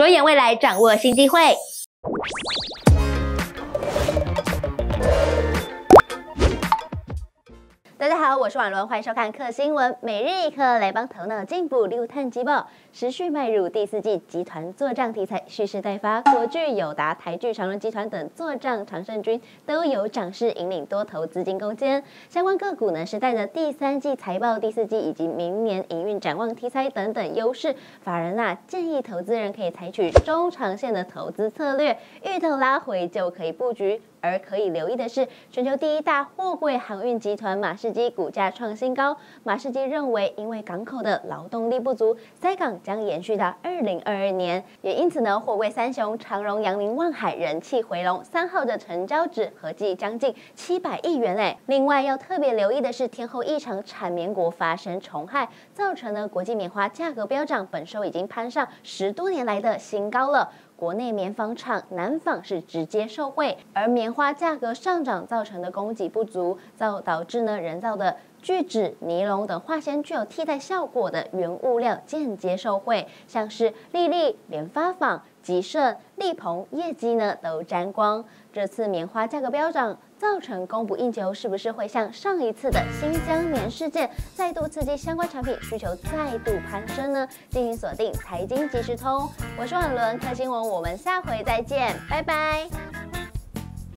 着眼未来，掌握新机会。大家好，我是婉伦，欢迎收看《客新闻每日一刻》，来帮头脑进步六探集报。持续迈入第四季，集团作战题材蓄势待发，国巨、友达、台剧、长荣集团等作战常胜军都有涨势引领多头资金攻坚。相关个股呢是带着第三季财报、第四季以及明年营运展望题材等等优势，法人啊建议投资人可以采取中长线的投资策略，遇到拉回就可以布局。而可以留意的是，全球第一大货柜航运集团马士基股价创新高。马士基认为，因为港口的劳动力不足，塞港将延续到二零二二年，也因此呢，货柜三雄长荣、阳明、万海人气回笼，三号的成交值合计将近七百亿元诶。另外要特别留意的是，天后异常产棉国发生虫害，造成呢国际棉花价格飙涨，本收已经攀上十多年来的新高了。国内棉纺厂南纺是直接受惠，而棉花价格上涨造成的供给不足，造导致呢人造的聚酯、尼龙等化纤具有替代效果的原物料间接受惠，像是丽丽、联发纺、吉盛、力鹏业绩呢都沾光。这次棉花价格飙涨。造成供不应求，是不是会像上一次的新疆棉事件，再度刺激相关产品需求再度攀升呢？进行锁定财经即时通，我是婉伦，看新闻，我们下回再见，拜拜。